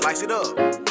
slice it up.